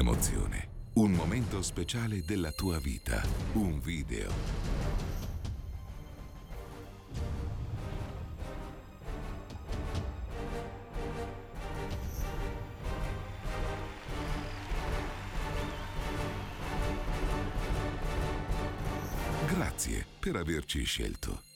un'emozione, un momento speciale della tua vita, un video. Grazie per averci scelto.